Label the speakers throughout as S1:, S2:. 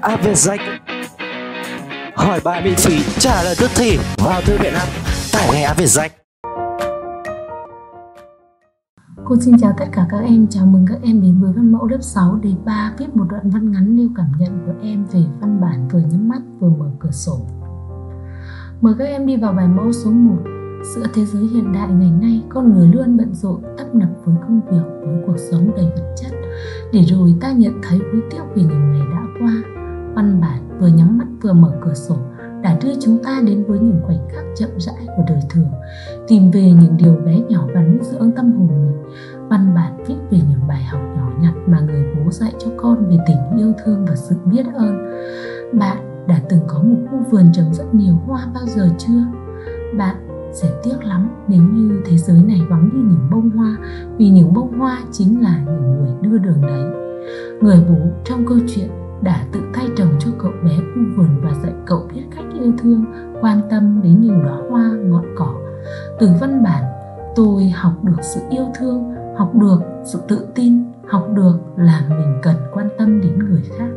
S1: App Việt Danh Hỏi bài miễn phí, trả lời tức thì vào thư viện app tải ngay App Việt Danh
S2: Cô xin chào tất cả các em, chào mừng các em đến với văn mẫu lớp 6 đề 3 viết một đoạn văn ngắn nêu cảm nhận của em về văn bản vừa nhắm mắt vừa mở cửa sổ. Mời các em đi vào bài mẫu số 1. Giữa thế giới hiện đại ngày nay, con người luôn bận rộn tấp nập với công việc, với cuộc sống đầy vật chất. Để rồi ta nhận thấy hối tiếc vì những ngày đã qua. Văn bản vừa nhắm mắt vừa mở cửa sổ đã đưa chúng ta đến với những khoảnh khắc chậm rãi của đời thường, tìm về những điều bé nhỏ và nuôi dưỡng tâm hồn mình. Văn bản viết về những bài học nhỏ nhặt mà người bố dạy cho con về tình yêu thương và sự biết ơn. Bạn đã từng có một khu vườn trồng rất nhiều hoa bao giờ chưa? Bạn sẽ tiếc lắm nếu như thế giới này vắng đi những bông hoa vì những bông hoa chính là những người đưa đường đấy. Người bố trong câu chuyện đã tự tay trồng cho cậu bé khu vườn và dạy cậu biết cách yêu thương, quan tâm đến những đóa hoa, ngọn cỏ. Từ văn bản, tôi học được sự yêu thương, học được sự tự tin, học được là mình cần quan tâm đến người khác.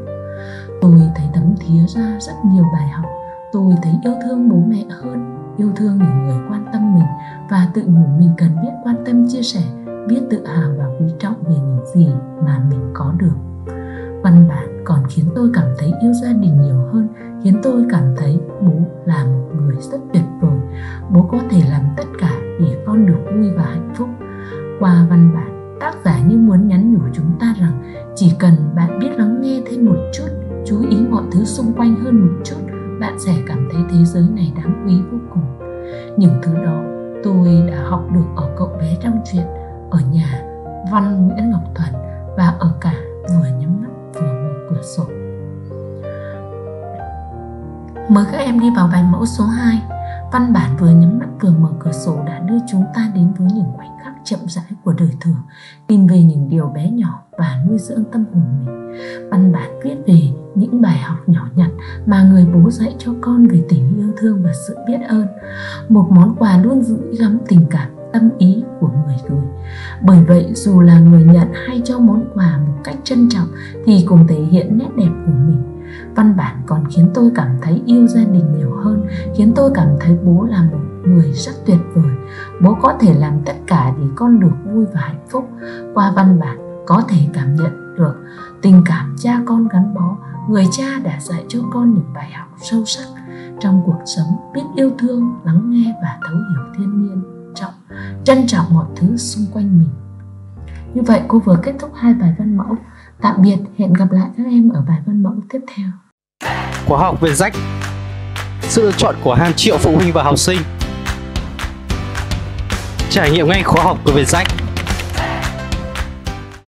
S2: Tôi thấy tấm thía ra rất nhiều bài học. Tôi thấy yêu thương bố mẹ hơn, yêu thương những người quan tâm mình và tự nhủ mình cần biết quan tâm chia sẻ, biết tự hào và quý trọng về những gì mà mình có được. Văn bản còn khiến tôi cảm thấy yêu gia đình nhiều hơn khiến tôi cảm thấy bố là một người rất tuyệt vời. Bố có thể làm tất cả để con được vui và hạnh phúc. Qua văn bản tác giả như muốn nhắn nhủ chúng ta rằng chỉ cần bạn biết lắng nghe thêm một chút chú ý mọi thứ xung quanh hơn một chút bạn sẽ cảm thấy thế giới này đáng quý vô cùng những thứ đó tôi đã học được ở cậu bé trong chuyện, ở nhà văn nguyễn ngọc thuần và ở cả vừa nhắm mắt vừa mở cửa sổ. Mời các em đi vào bài mẫu số 2. Văn bản vừa nhắm mắt vừa mở cửa sổ đã đưa chúng ta đến với những khoảnh khắc chậm rãi của đời thường, tìm về những điều bé nhỏ và nuôi dưỡng tâm hồn mình. Văn bản viết về những bài học nhỏ nhặt mà người bố dạy cho con về tình yêu thương và sự biết ơn. Một món quà luôn giữ gắm tình cảm tâm ý của người gửi. Bởi vậy dù là người nhận hay cho món quà một cách trân trọng thì cũng thể hiện nét đẹp của mình. Văn bản khiến tôi cảm thấy yêu gia đình nhiều hơn, khiến tôi cảm thấy bố là một người rất tuyệt vời. Bố có thể làm tất cả để con được vui và hạnh phúc. Qua văn bản có thể cảm nhận được tình cảm cha con gắn bó, người cha đã dạy cho con những bài học sâu sắc trong cuộc sống, biết yêu thương, lắng nghe và thấu hiểu thiên nhiên trọng trân trọng mọi thứ xung quanh mình như vậy cô vừa kết thúc hai bài văn mẫu tạm biệt hẹn gặp lại các em ở bài văn mẫu tiếp theo
S1: khóa học về rách, sự lựa chọn của hàng triệu phụ huynh và học sinh. Trải nghiệm ngay khóa học của Vietjet